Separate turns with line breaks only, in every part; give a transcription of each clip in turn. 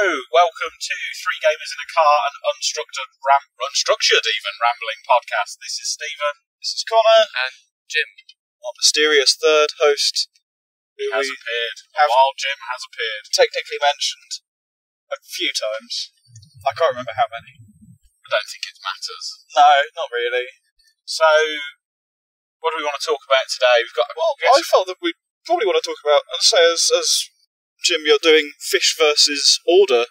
welcome to Three Gamers in a Car, an unstructured, ram- unstructured even rambling podcast. This is Stephen.
This is Connor,
And Jim.
our mysterious third host, who
Has
we
appeared.
have-
While Jim has appeared.
technically mentioned a few times. I can't remember how many.
I don't think it matters.
No, not really.
So, what do we want to talk about today? We've got.
Well,
guess-
I felt that we probably want to talk about, and say, as, as Jim, you're doing Fish versus Order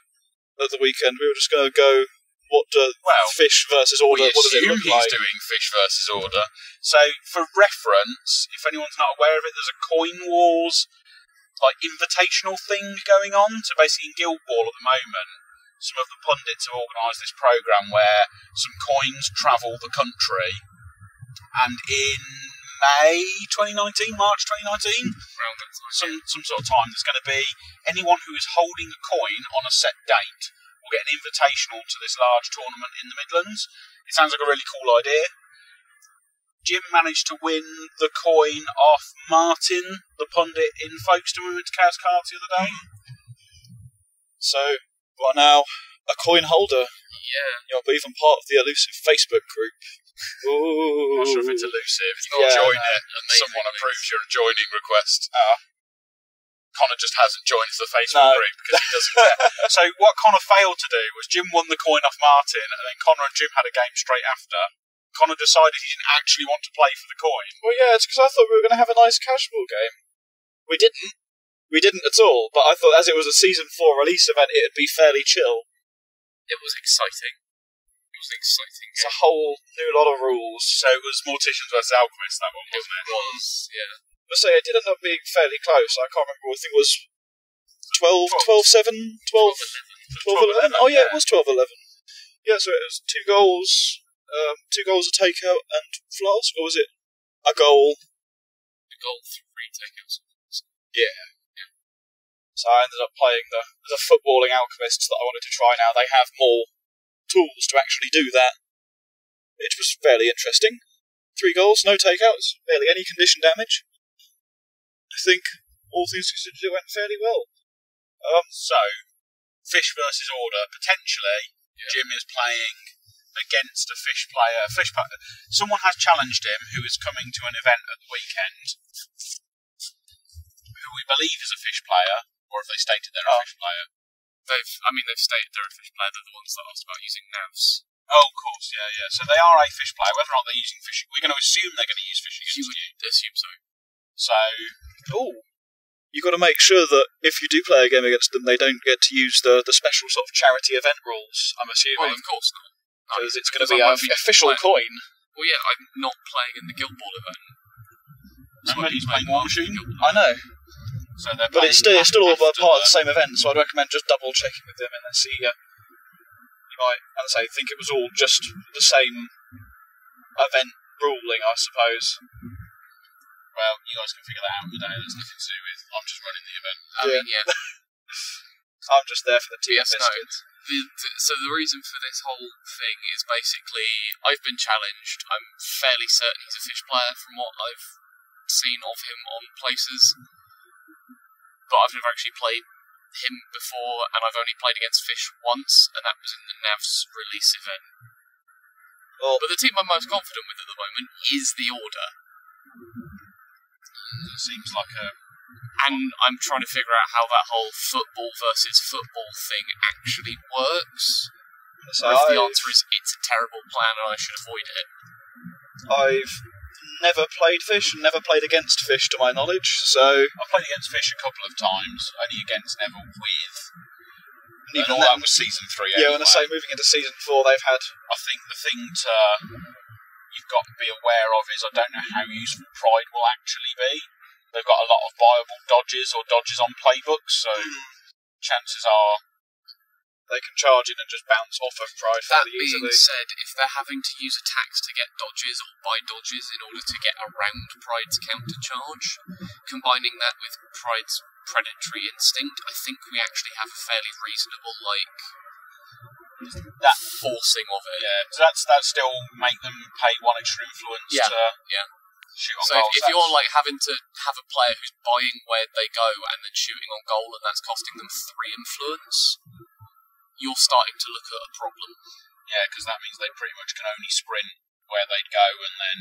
at the weekend. We were just going to go. What do
Well,
Fish versus Order?
we
What does it look
he's
like?
doing Fish versus Order. So, for reference, if anyone's not aware of it, there's a Coin Wars like invitational thing going on. So basically, in Guild Ball at the moment, some of the pundits have organised this program where some coins travel the country, and in May 2019, March 2019,
Around that time.
some some sort of time, there's going to be anyone who is holding a coin on a set date will get an invitational to this large tournament in the Midlands. It sounds like a really cool idea. Jim managed to win the coin off Martin, the pundit in Folkestone when we went to Chaos Cards the other day.
So, are now a coin holder.
Yeah.
You're even part of the elusive Facebook group. Ooh.
I'm not sure if it's elusive. You
Yeah,
join
no,
it and someone approves your joining request.
Ah.
Connor just hasn't joined the Facebook
No.
group because he doesn't care. so what Connor failed to do was Jim won the coin off Martin, and then Connor and Jim had a game straight after. Connor decided he didn't actually want to play for the coin.
Well, yeah, it's because I thought we were going to have a nice casual game. We didn't. We didn't at all. But I thought, as it was a season four release event, it'd be fairly chill.
It was exciting. It was exciting
It's
game.
a whole new lot of rules.
So it was Morticians versus Alchemists, that one, wasn't it?
was, yeah.
But say it did end up being fairly close. I can't remember. I think it was 12, 12 7, 12, 12 11. Oh yeah, it was 12 11. Yeah, so it was two goals, um, two goals a takeout and flask, or was it a goal?
The goal three takeouts. Yeah. yeah.
So I ended up playing the the footballing alchemists that I wanted to try. Now they have more tools to actually do that. It was fairly interesting. Three goals, no takeouts, barely any condition damage. I think all things considered, it went fairly well. Um,
So, Fish versus Order. Potentially, Jim is playing against a Fish player. A Fish player. Someone has challenged him who is coming to an event at the weekend, who we believe is a Fish player, or if they stated they're a
Oh.
Fish player.
They've, I mean, they've stated they're a fish player. They're the ones that asked about using navs.
Oh, of course, yeah, yeah. So they are a Fish player. Whether or not they're using fishing, we're going to assume they're going to use fishing against
You
you.
would assume so.
So,
oh, you've got to make sure that if you do play a game against them, they don't get to use the the special sort of charity event rules. I'm assuming.
Well, of course not.
Because it's going to be
an
official
playing-
coin.
Well, yeah, I'm not playing in the Guild Ball event. So I'd
playing
playing Warmachine?
I know.
So
But it's still, it's still all part of the same event, so I'd recommend just double checking with them and then see. Uh, you might, as I say, think it was all just the same event ruling, I suppose.
Well, you guys can figure that out today. There's nothing to do with. I'm just running the event.
I
Yeah.
mean, yeah.
I'm just there for the tea
Yes, no. The, the, so the reason for this whole thing is basically I've been challenged. I'm fairly certain he's a fish player from what I've seen of him on places, but I've never actually played him before, and I've only played against fish once, and that was in the Navs release event.
Well,
But the team I'm most confident with at the moment is the Order,
It seems like a.
and I'm trying to figure out how that whole football versus football thing actually works.
so
if the
I've,
answer is it's a terrible plan and I should avoid it.
I've never played fish and never played against fish, to my knowledge. So
I've played against Fish a couple of times, only against Neville with.
and
And
even
all that was season three.
yeah,
anyway.
when I say moving into season four, they've had
I think the thing to you've got to be aware of is I don't know how useful Pride will actually be. They've got a lot of viable dodges or dodges on playbooks, so hmm. chances are
they can charge in and just bounce off of pride
That
fairly
being said, if they're having to use attacks to get dodges or buy dodges in order to get around Pride's counter charge, combining that with Pride's predatory instinct, I think we actually have a fairly reasonable like
that
forcing of it.
yeah, so that's that still make them pay one extra influence
Yeah,
to
yeah.
shoot on
So if, if you're like having to have a player who's buying where they go and then shooting on goal, and that's costing them three influence, you're starting to look at a problem.
Yeah, because that means they pretty much can only sprint where they'd go, and then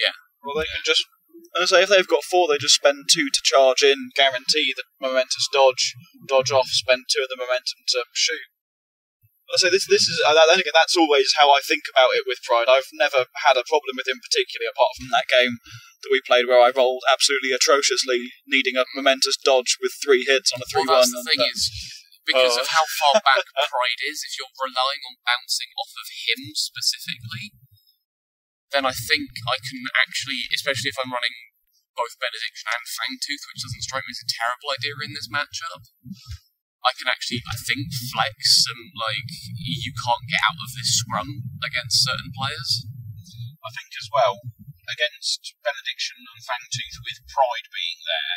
yeah.
Well, they can just. And I say if they've got four, they just spend two to charge in, guarantee the momentous dodge, dodge off, spend two of the momentum to shoot. I say this. This is. Then again, that's always how I think about it with Pride. I've never had a problem with him particularly, apart from that game that we played where I rolled absolutely atrociously, needing a momentous dodge with three hits on a three-one.
that's the thing
and, uh,
is because
Oh.
of how far back Pride is. If you're relying on bouncing off of him specifically, then I think I can actually, especially if I'm running both Benediction and Fangtooth, which doesn't strike me as a terrible idea in this matchup. I can actually, I think, flex some like you can't get out of this scrum against certain players.
I think as well against Benediction and Fangtooth with Pride being there,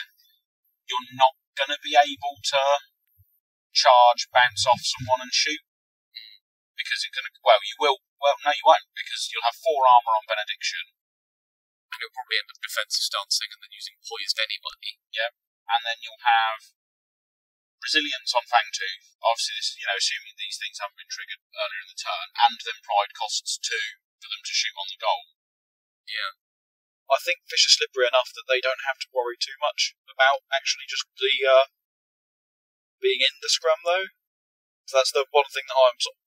you're not going to be able to charge, bounce off someone and shoot because you're going to. Well, you will. Well, no, you won't because you'll have four armor on Benediction,
And you'll probably end up defensive stancing and then using poised anyway.
and then you'll have resilience on Fangtooth. Obviously, this is you know assuming these things haven't been triggered earlier in the turn, and then Pride costs two for them to shoot on the goal. Yeah.
I think fish are slippery enough that they don't have to worry too much about actually just the uh, being in the scrum though. So that's the one thing that I'm sort of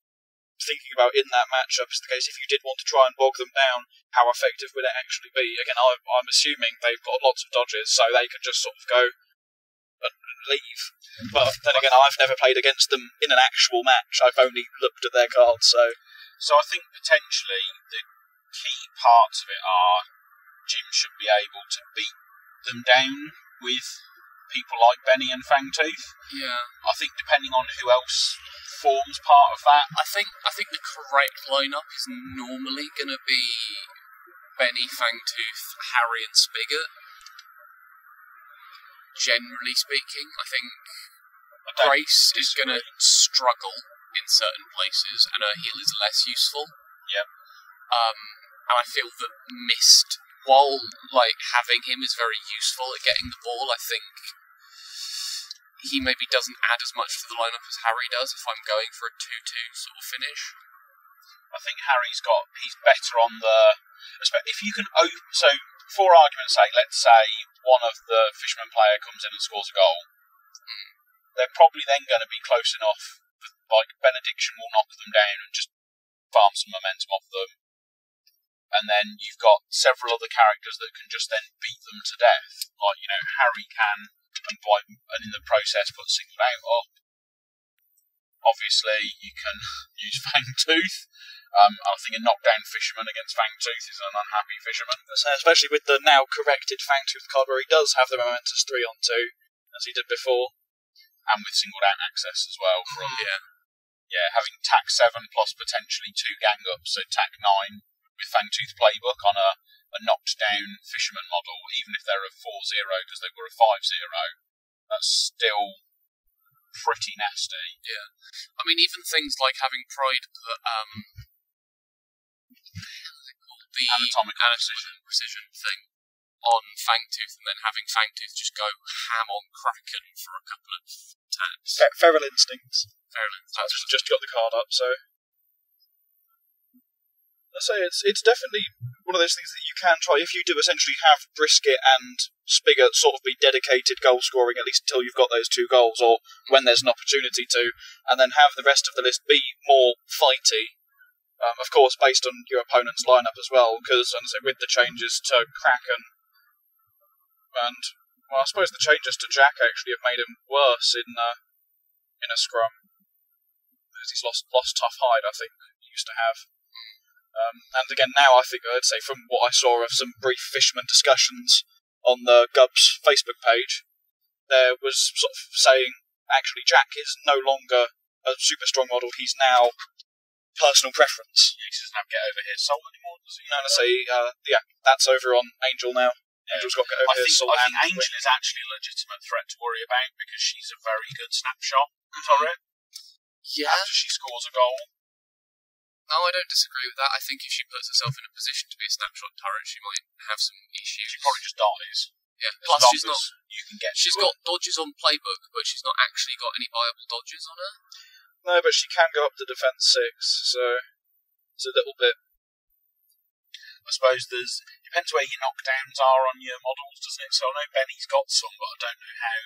thinking about in that matchup is the case if you did want to try and bog them down, how effective would it actually be? Again, I, I'm assuming they've got lots of dodges, so they can just sort of go and and leave. But then again, I've never played against them in an actual match. I've only looked at their cards, so
So I think potentially the key parts of it are Jim should be able to beat them down with people like Benny and Fangtooth.
Yeah.
I think depending on who else forms part of that,
I think I think the correct lineup is normally going to be Benny, Fangtooth, Harry, and Spigot. Generally speaking, I think Grace is going to struggle in certain places, and her heal is less useful.
Yep.
Um, and I feel that Mist, while like having him is very useful at getting the ball, I think he maybe doesn't add as much to the lineup as Harry does if I'm going for a two-two sort of finish.
I think Harry's got he's better on the if you can so for argument's sake, let's say one of the fisherman player comes in and scores a goal. Hmm. They're probably then going to be close enough like Benediction will knock them down and just farm some momentum off them. And then you've got several other characters that can just then beat them to death. Like, you know, Harry can and quite and in the process put singled out up. Obviously you can use Fangtooth. Um, I think a knockdown fisherman against Fangtooth is an unhappy fisherman.
Especially with the now corrected Fangtooth card where he does have the momentous 3 on 2, as he did before.
and with singled out access as well from
Yeah.
yeah having tack seven plus potentially two gang ups, so tack nine with Fangtooth playbook on a, a knocked down fisherman model, even if they're a four zero because they were a five zero, that's still pretty nasty. Yeah.
I mean, even things like having Pride put um, how's it called? the
Anatomical
anatomical precision thing on Fangtooth, and then having Fangtooth just go ham on Kraken for a couple of taps.
Fe- Feral Instincts.
Fairland.
I've
That's
just, just got the card up, so. I say it's it's definitely one of those things that you can try if you do essentially have Brisket and Spigot sort of be dedicated goal scoring at least until you've got those two goals, or when there's an opportunity to, and then have the rest of the list be more fighty. Um, of course, based on your opponent's lineup as well, because with the changes to Kraken and well, I suppose the changes to Jack actually have made him worse in uh, in a scrum because he's lost lost tough hide. I think he used to have. Um, and again, now I think I'd say from what I saw of some brief fisherman discussions on the Gubs Facebook page, there was sort of saying actually Jack is no longer a super strong model. He's now personal preference.
Yeah, he doesn't have get over here soul anymore, does he?
You know, to say, uh, yeah, that's over on Angel now. Angel's got get over
I
his
think,
soul
I think Angel is actually a legitimate threat to worry about because she's a very good snapshot turret
yeah.
after she scores a goal.
No, I don't disagree with that. I think if she puts herself in a position to be a snapshot turret, she might have some issues.
She probably just dies.
yeah.
As
Plus, she's not.
You can get.
She's got dodges on playbook, but she's not actually got any viable dodges on her.
No, but she can go up to defense six, so it's a little bit.
I suppose there's depends where your knockdowns are on your models, doesn't it? So I know Benny's got some, but I don't know how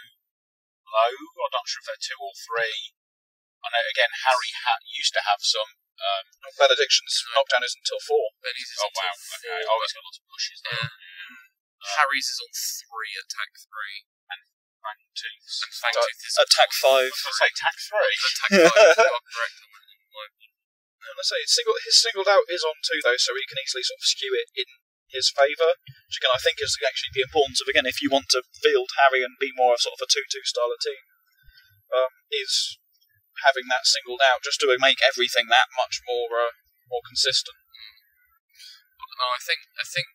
low. I'm not sure if they're two or three. I know again Harry ha- used to have some. Um,
Benediction's knockdown isn't until four.
Benny's is
oh wow, okay. Oh, he's got lots of pushes there.
Harry's is on three attack three,
Fang tooths.
and Fangtooth is
Attack five.
Say tax three.
attack five. correct
And I say single, his singled out is on two though, so he can easily sort of skew it in his favour. Which again, I think is actually the importance of again, if you want to field Harry and be more of sort of a two-two style of team, um, is having that singled out just to make everything that much more uh, more consistent.
No, I think I think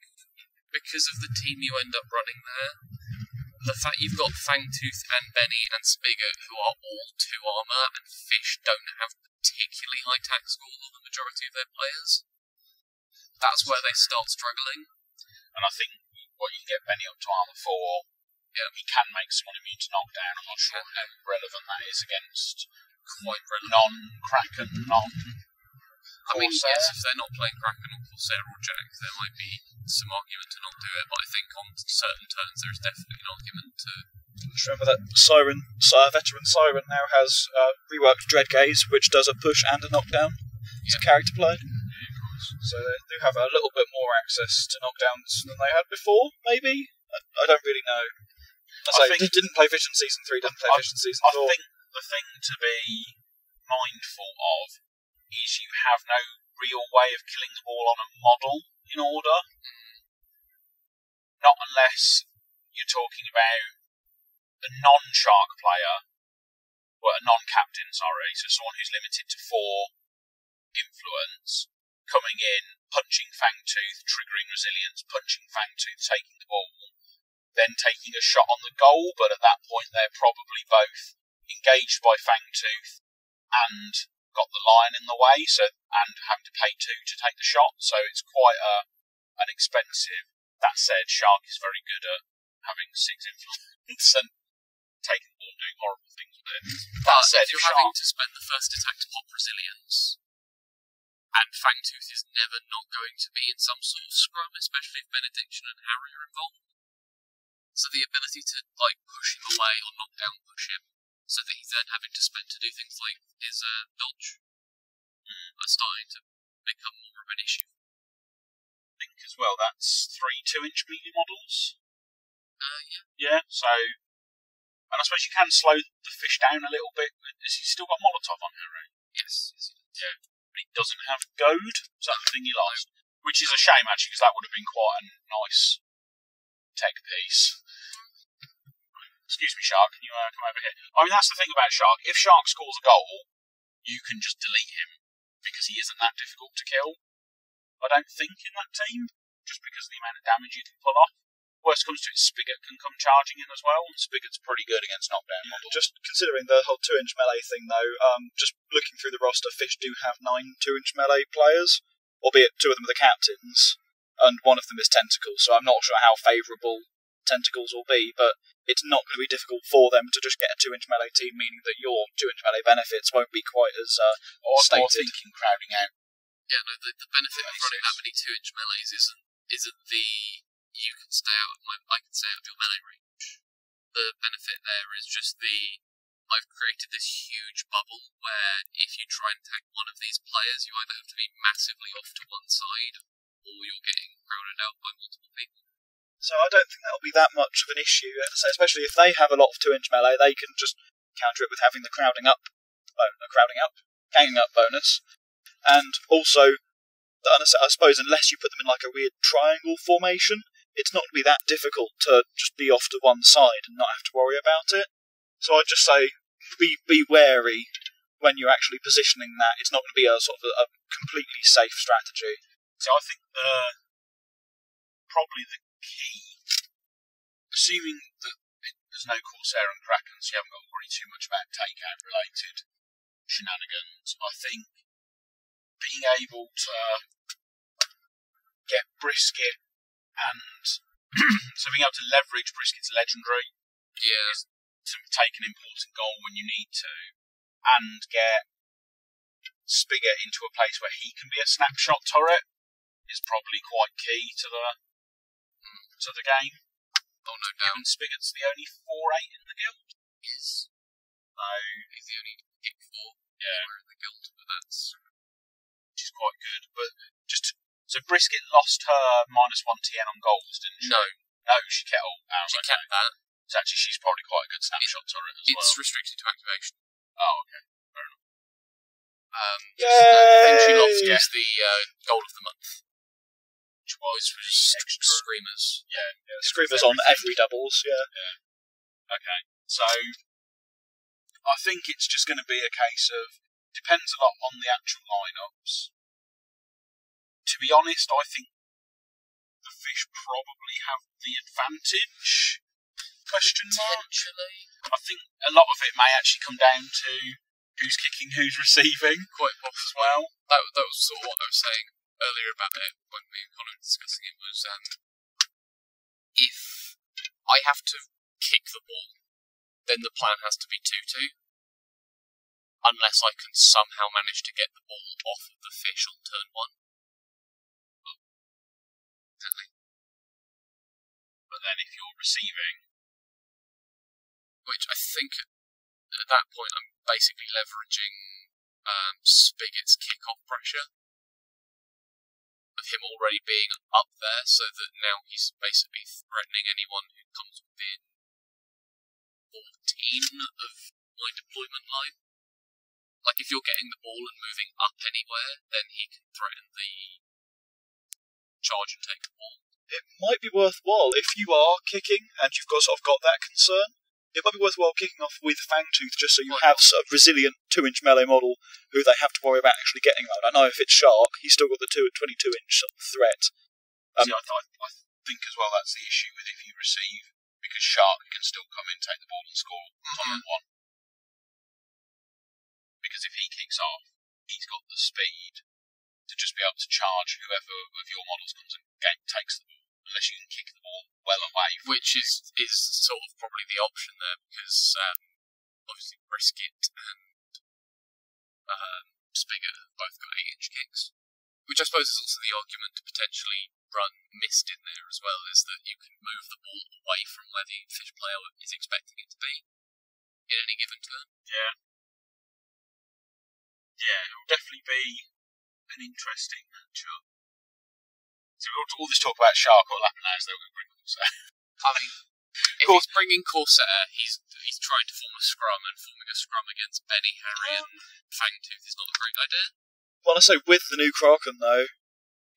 because of the team you end up running there, the fact you've got Fangtooth and Benny and Spigot who are all two armor and Fish don't have particularly high tax scores on the majority of their players. That's where they start struggling.
And I think what you can get Benny up to armor four.
Yeah.
he can make someone immune to knockdown. I'm not sure how relevant that is against
Quite relevant.
non-Kraken, non.
I mean,
Corsair.
yes, if they're not playing Kraken or Corsair or Jack, there might be some argument to not do it. But I think on certain turns there is definitely an argument to.
Just remember that Siren, uh, veteran Siren now has uh, reworked Dreadgaze, which does a push and a knockdown as a character play. So they do have a little bit more access to knockdowns than they had before, maybe? I, I don't really know. I
I think-
didn't play Vision Season 3, didn't play
I-
Vision Season
I think the thing to be mindful of is you have no real way of killing the ball on a model in order. Not unless you're talking about a non-shark player, well, a non-captain, sorry, so someone who's limited to four influence, coming in, punching Fangtooth, triggering resilience, punching Fangtooth, taking the ball, then taking a shot on the goal, but at that point they're probably both engaged by Fangtooth and got the line in the way, so and having to pay two to take the shot, so it's quite a an expensive. That said, Shark is very good at having six influence and taking the ball and doing horrible things with it. That
But
said,
if you're
Shark,
having to spend the first attack to pop resilience, and Fangtooth is never not going to be in some sort of scrum, especially if Benediction and Harry are involved. So the ability to like push him away or knock down push him, so that he's then having to spend to do things like his uh, dodge, are starting to become more of an issue.
I think as well that's three two-inch melee models.
Uh, yeah.
Yeah, so and I suppose you can slow the fish down a little bit. Has he still got Molotov on Harry?
Yes. yes, he does.
but he doesn't have goad. That the thing he lost? Which is a shame actually, because that would have been quite a nice tech piece. Excuse me, Shark. Can you uh, come over here? I mean, that's the thing about Shark. If Shark scores a goal, you can just delete him because he isn't that difficult to kill. I don't think in that team, just because of the amount of damage you can pull off. Worst comes to it, Spigot can come charging in as well, and Spigot's pretty good against knockdown models.
Just considering the whole two inch melee thing, though, um, just looking through the roster, Fish do have nine two inch melee players, albeit two of them are the captains, and one of them is Tentacles, so I'm not sure how favourable Tentacles will be, but it's not going to be difficult for them to just get a two inch melee team, meaning that your two inch melee benefits won't be quite as uh,
Or, or
stated.
thinking crowding out.
Yeah, no, the, the benefit of running that many two inch melees isn't isn't the you can stay out of my I can stay out of your melee range. The benefit there is just the I've created this huge bubble where if you try and tag one of these players, you either have to be massively off to one side or you're getting crowded out by multiple people.
So I don't think that'll be that much of an issue. So especially if they have a lot of two inch melee, they can just counter it with having the crowding up, no, crowding up, ganging up bonus, and also, I suppose unless you put them in like a weird triangle formation, it's not going to be that difficult to just be off to one side and not have to worry about it. So I'd just say be be wary when you're actually positioning that. It's not going to be a sort of a, a completely safe strategy.
So I think the probably the key, assuming that it, there's no Corsair and Kraken, so you haven't got to worry too much about takeout related shenanigans. I think being able to get brisket and so being able to leverage brisket's legendary
Yeah.
to take an important goal when you need to, and get Spigot into a place where he can be a snapshot turret is probably quite key to the to the game.
Oh, no doubt.
Given Spigot's the only four eight in the guild,
Is
so
he's the only pick for
Yeah.
in the guild, but that's
which is quite good. But just so Brisket lost her minus one TN on goals, didn't she?
no.
no, she kept all. Oh,
She
okay.
kept that.
So actually, she's probably quite a good snapshot turret as
It's
well.
restricted to activation.
Oh, okay.
Um, just, uh, I think she lost
Yay!
is the uh, goal of the month,
Which was
which was
extra.
Screamers.
Yeah,
Yeah, Screamers on every doubles, yeah.
Okay. So I think it's just going to be a case of depends a lot on the actual lineups. To be honest, I think the fish probably have the advantage. Question mark. I think a lot of it may actually come down to who's kicking, who's receiving
Quite
as
possible.
well.
That, that was sort of what I was saying earlier about it when me and were discussing it was um, if I have to kick the ball, then the plan has to be 2 2. Unless I can somehow manage to get the ball off of the fish on turn 1.
But then if you're receiving,
Which I think at that point I'm basically leveraging um, Spigot's kick-off pressure of him already being up there, so that now he's basically threatening anyone who comes within 14 of my deployment line. Like if you're getting the ball and moving up anywhere, then he can threaten the charge and take the ball.
It might be worthwhile if you are kicking and you've got sort of got that concern. It might be worthwhile kicking off with Fangtooth just so you have sort of resilient two-inch melee model who they have to worry about actually getting around. I know if it's Shark, he's still got the two at 22-inch sort of threat. Um,
see, I, I, I think as well that's the issue with if you receive because Shark can still come in, take the ball, and score turn one. Because if he kicks off, he's got the speed to just be able to charge whoever of your models comes and ga- takes the ball, unless you can kick the ball well away.
Which is is sort of probably the option there because um, obviously Brisket and um, Spigot have both got eight inch kicks, which I suppose is also the argument to potentially run Mist in there as well, is that you can move the ball away from where the fish player is expecting it to be in any given turn.
Yeah. Yeah, it will definitely be an interesting matchup. So all, all this talk about Shark, what will happen now is they'll bring Corsair.
I mean, if
Cool.
he's bringing Corsair, he's he's trying to form a scrum, and forming a scrum against Benny, Harry, and Fangtooth is not a great idea.
Well, I say with the new Kraken though,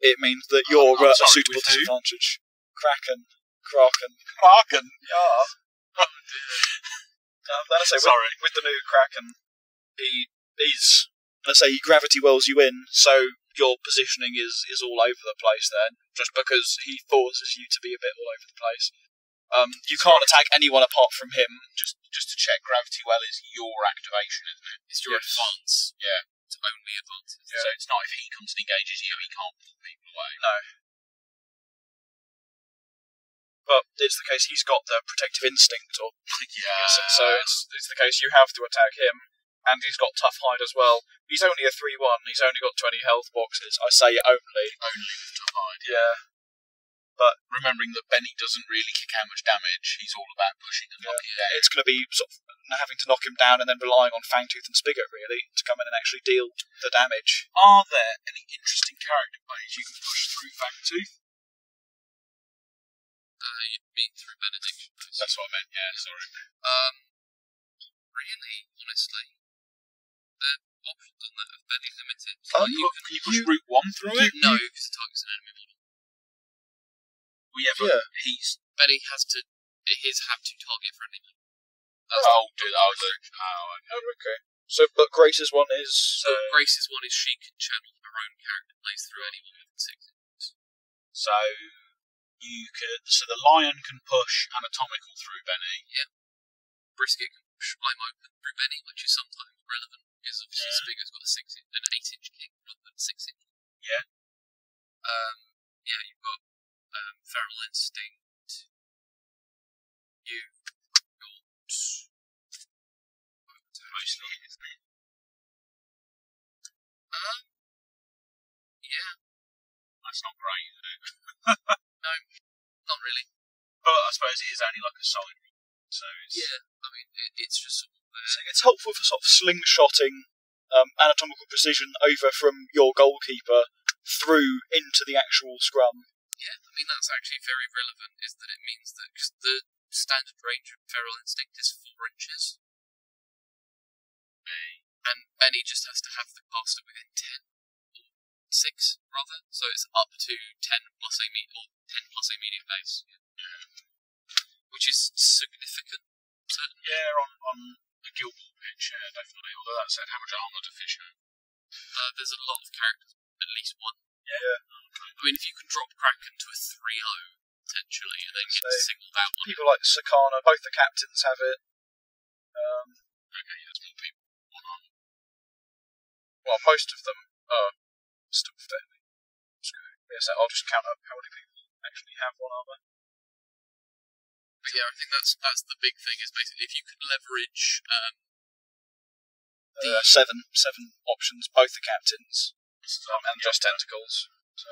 it means that you're
I'm
uh, a suitable
with who?
disadvantage. Kraken, Kraken.
Kraken, yeah.
Um, then I say with,
Sorry.
with the new Kraken, he he's let's say he gravity wells you in, so your positioning is is all over the place. Then just because he forces you to be a bit all over the place. Um, you can't attack anyone apart from him.
Just just to check, Gravity Well is your activation, isn't it?
It's your
Yes.
advance.
Yeah.
It's only advances.
So it's not if he comes and engages you, he can't pull people away. No.
But it's the case he's got the protective instinct, or
Yeah.
so, so it's it's the case you have to attack him, and he's got tough hide as well. He's only a three-one. He's only got twenty health boxes. I say only.
only with tough hide.
Yeah.
But remembering that Benny doesn't really kick out much damage, he's all about pushing and knocking it down.
It's going to be sort of having to knock him down and then relying on Fangtooth and Spigot really to come in and actually deal the damage.
Are there any interesting character ways you can push through Fangtooth?
Uh, you'd mean through benediction.
That's what I meant, yeah, sorry.
Um, really, honestly, options on that are fairly limited.
Um,
Like, you can,
you push Route 1 through it?
no, because the target's an enemy model.
Well, yeah, but
Yeah.
he's...
Benny has to, his have to target for enemy model. That's
Oh,
the-
dude, oh, the, oh, okay.
Oh, okay. So, but Grace's one is
So
uh,
Grace's one is she can channel her own character plays through anyone within six inches.
So, you could... So the Lion can push Anatomical through Benny. Yeah.
Brisket can I'm open. Rubeni, which is sometimes relevant, because obviously
yeah.
Spigot's got a six an eight inch kick rather than six inch.
Yeah.
Um, yeah, you've got um, Feral Instinct. You've got.
mostly. of it, isn't it? Um, yeah. That's
not great, no, not really.
But I suppose it is only like a solid so it's
Yeah, I mean, it, it's just sort of there.
So it's helpful for sort of slingshotting um, anatomical precision over from your goalkeeper through into the actual scrum.
Yeah, I mean that's actually very relevant. Is that it means that 'cause the standard range of feral instinct is four inches, and Benny just has to have the caster within ten or six rather. So it's up to ten plus a me or ten plus a medium base, which is significant. Certainly.
yeah on on the Guild pitch, yeah, definitely. Although that said, how much armor do fish have?
Uh, there's a lot of characters, at least one.
Yeah.
I mean, if you can drop Kraken to a 3-0 potentially, and then get
So,
singled out on
People like Sakana, both the captains have it. Um,
Okay, there's more people. One armor.
well, most of them are still fairly. screwed. Yeah, so I'll just count up how many people actually have one armor.
But yeah, I think that's that's the big thing is basically if you can leverage um,
There are seven, seven options, both the captains um, and just tentacles. So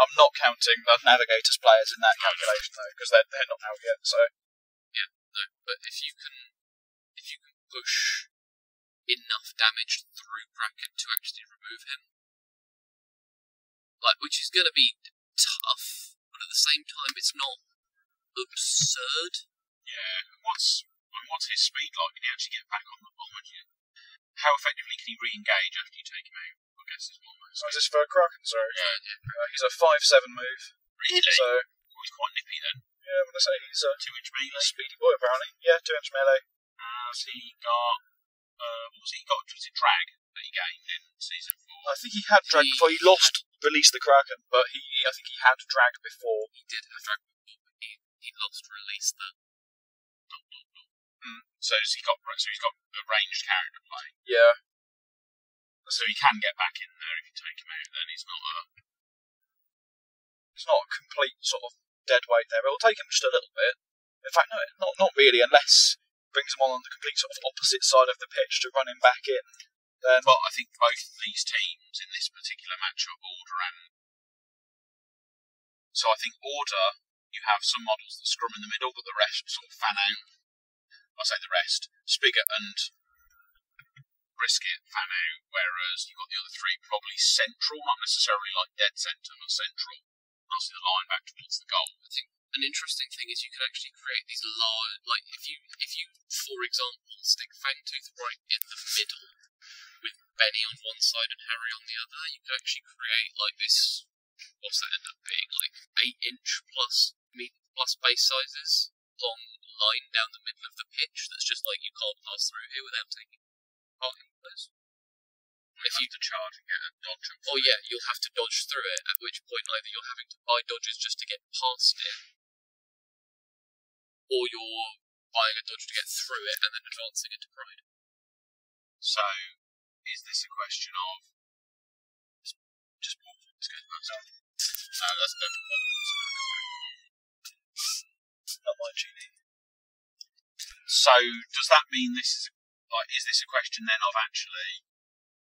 I'm not counting the navigators players in that calculation though, because they're they're not out yet. So yeah,
no, but if you can if you can push enough damage through Kraken to actually remove him, like which is going to be tough, but at the same time it's not absurd.
Yeah. and What's and what's his speed like? Can he actually get back on the bomber? Do you, how effectively can he re-engage after you take him out? I guess is one way.
so is this for a Kraken? Sorry,
Yeah, yeah.
uh, he's a five-seven move.
Really?
So
oh, he's quite nippy then.
yeah, I'm gonna say he's a
Two inch melee.
speedy boy apparently. Yeah, two inch melee.
Has he got? Uh, what was he got? Was it drag that he gained in season four?
I think he had drag
He-
before he lost. Released the Kraken, but he I think he had drag before.
He did have but he, he lost release the hmm.
So has he got? So he's got a ranged character play.
Yeah,
So he can get back in there if you take him out. Then he's not a.
it's not a complete sort of dead weight there. It'll take him just a little bit. In fact, no, not not really, unless brings him on on the complete sort of opposite side of the pitch to run him back in. Uh, then
But I think both of these teams in this particular matchup, Order and so I think Order, you have some models that scrum in the middle, but the rest sort of fan out. I say the rest, Spigot and Brisket fan out, whereas you've got the other three probably central, not necessarily like dead centre, but central. Obviously the line back towards the goal.
I think an interesting thing is you can actually create these large, like if you if you, for example, stick Fangtooth right in the middle Benny on one side and Harry on the other, you could actually create like this. What's that end up being? Like eight inch plus me plus base sizes long line down the middle of the pitch. That's just like you can't pass through here without taking part in those.
If you to charge and get a dodge and
Oh yeah, you'll have to dodge through it. At which point either you're having to buy dodges just to get past it, or you're buying a dodge to get through it and then advancing into pride.
So, is this a question of just more let's go to that. Uh, that's no
not my genie.
So, does that mean this is like is this a question then of actually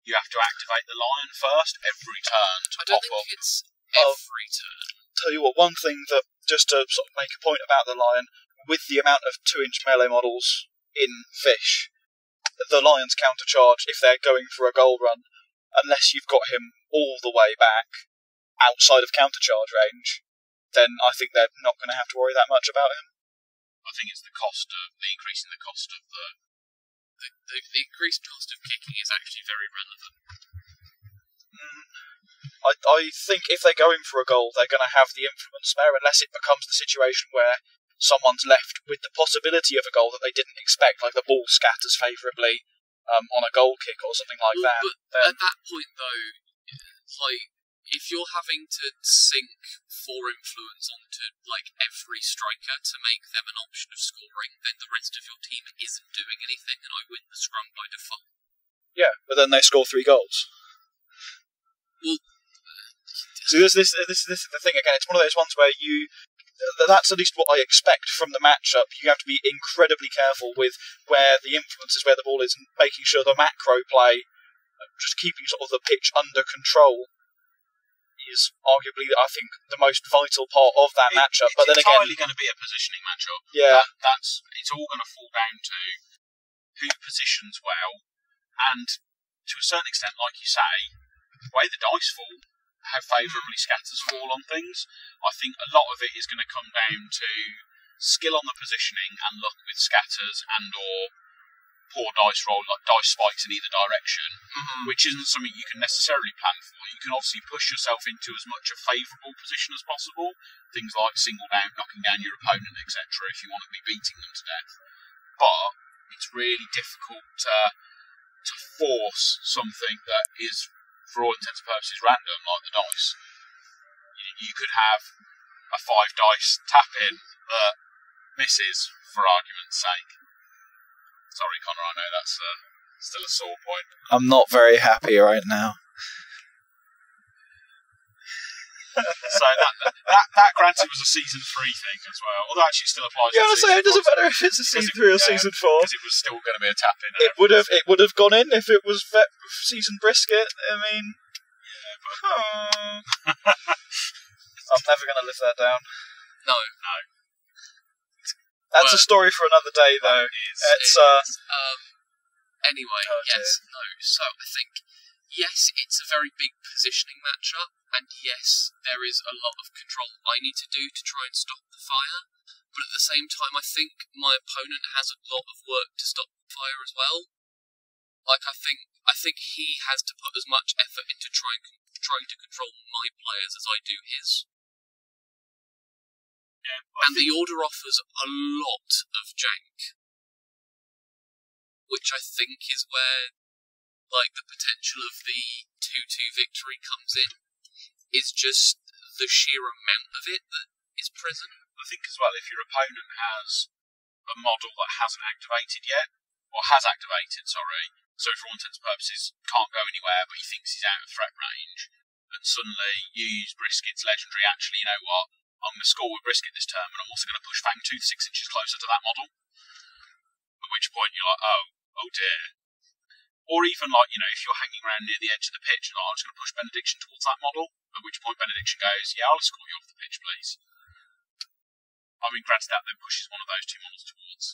you have to activate the lion first every turn to
I don't
pop
think
up?
it's every turn.
Tell you what, one thing that just to sort of make a point about the lion, with the amount of two-inch melee models in fish, the lions countercharge if they're going for a goal run, unless you've got him all the way back outside of countercharge range. Then I think they're not going to have to worry that much about him.
I think it's the cost of the increase in the cost of the
The, the, the increased cost of kicking is actually very relevant. Mm.
I, I think if they're going for a goal, they're going to have the influence there, unless it becomes the situation where someone's left with the possibility of a goal that they didn't expect, like the ball scatters favourably um, on a goal kick or something like
Well,
that.
But at that point, though, like if you're having to sink four influence onto like every striker to make them an option of scoring, then the rest of your team isn't doing anything, and I win the scrum by default.
Yeah, but then they score three goals.
Well,
So this, this, this, this is the thing again. It's one of those ones where you. Th- That's at least what I expect from the matchup. You have to be incredibly careful with where the influence is, where the ball is, and making sure the macro play, uh, just keeping sort of the pitch under control. is arguably, I think, the most vital part of that
It-
matchup. But then
entirely
again,
going to be a positioning matchup.
yeah,
That, that's it's all going to fall down to who positions well, and to a certain extent, like you say, the way the dice fall, how favourably scatters fall on things. I think a lot of it is going to come down to skill on the positioning and luck with scatters and or poor dice roll, like dice spikes in either direction, mm-hmm. which isn't something you can necessarily plan for. You can obviously push yourself into as much a favourable position as possible, things like single down, knocking down your opponent, etc., if you want to be beating them to death. But it's really difficult to, to force something that is, for all intents and purposes, random, like the dice. You, you could have a five dice tap in that misses, for argument's sake. Sorry, Connor, I know that's uh, still a sore point.
I'm not very happy right now.
So that, that that granted was a season three thing as well. Although actually it still applies.
Yeah, say it doesn't matter if it's a season three or season four.
because it was still going to be a tap in.
It would have it would have gone in if it was vet season brisket. I mean, oh. I'm never going to live that down.
No, no.
That's a story for another day, though. It's uh,
Um, anyway,
Oh,
yes, no. So I think yes, it's a very big positioning matchup, and yes, there is a lot of control I need to do to try and stop the fire. But at the same time, I think my opponent has a lot of work to stop the fire as well. Like I think, I think he has to put as much effort into trying trying to control my players as I do his.
Yeah,
And the order offers a lot of jank which I think is where like the potential of the two two victory comes in is just the sheer amount of it that is present.
I think as well, if your opponent has a model that hasn't activated yet, or has activated, sorry, so for all intents and purposes can't go anywhere, but he thinks he's out of threat range, and suddenly you use Brisket's legendary, actually, you know what, I'm going to score with Brisket this turn, and I'm also going to push Fangtooth six inches closer to that model. At which point you're like, oh, oh dear. Or even like, you know, if you're hanging around near the edge of the pitch and like, I'm just going to push Benediction towards that model, at which point Benediction goes, yeah, I'll escort you off the pitch, please. I mean, granted, that then pushes one of those two models towards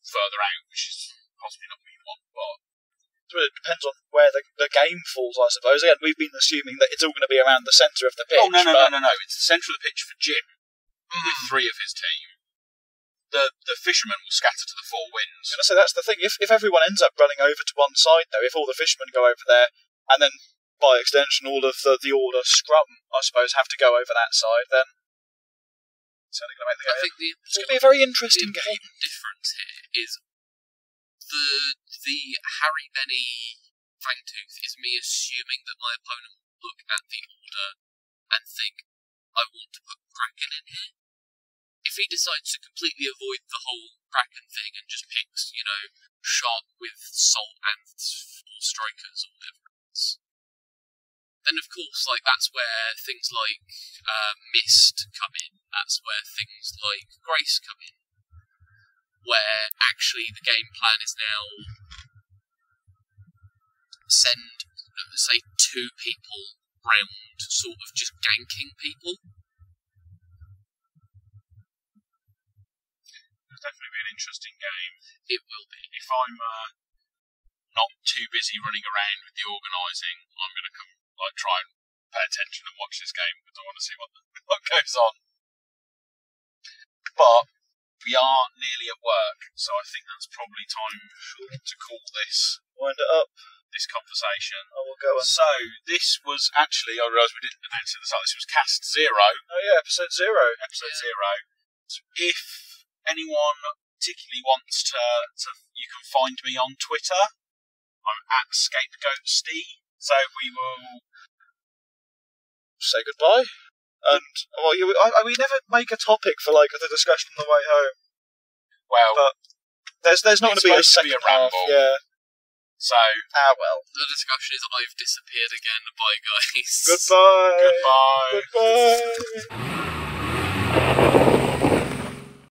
further out, which is possibly not what you want, but
Well, it depends on where the, the game falls, I suppose. Again, we've been assuming that it's all going to be around the centre of the oh, pitch.
oh no, no,
but
no, no, no! It's the centre of the pitch for Jim with hmm. three of his team. The the fishermen will scatter to the four winds.
I was that's the thing. If if everyone ends up running over to one side, though, if all the fishermen go over there, and then by extension all of the the order scrum, I suppose, have to go over that side, then it's only going to make the
I
game.
think the
It's going to be a very
the
interesting game.
important difference here is the the Harry Benny Fangtooth is me assuming that my opponent will look at the order and think, I want to put Kraken in here. If he decides to completely avoid the whole Kraken thing and just picks, you know, Shark with Salt and four strikers or whatever it is, then of course, like that's where things like uh, Mist come in. That's where things like Grace come in. Where actually the game plan is now send, say, two people round, sort of just ganking people.
Definitely be an interesting game.
It will be.
If I'm uh, not too busy running around with the organising, I'm going to come like try and pay attention and watch this game because I want to see what what goes on. But we are nearly at work, so I think that's probably time to call this
Wind it up.
this conversation.
I will go and.
So this was actually I realised we didn't announce it at the start. This was Cast zero.
Oh yeah, episode zero.
episode zero. If anyone particularly wants to, to, you can find me on Twitter. I'm at scapegoatsty. So we will.
Say goodbye. And well, you, I, we never make a topic for like the discussion on the way home.
Well,
But There's there's not going to be a
to be
second
a
half.
ramble.
Yeah.
so
Ah well.
The discussion is I've disappeared again. Bye, guys.
Goodbye.
goodbye.
Goodbye.